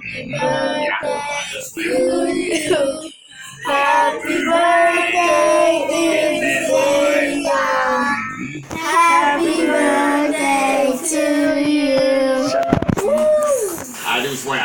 Happy birthday to you. Happy birthday, Ilya. Happy birthday to you. I do swear.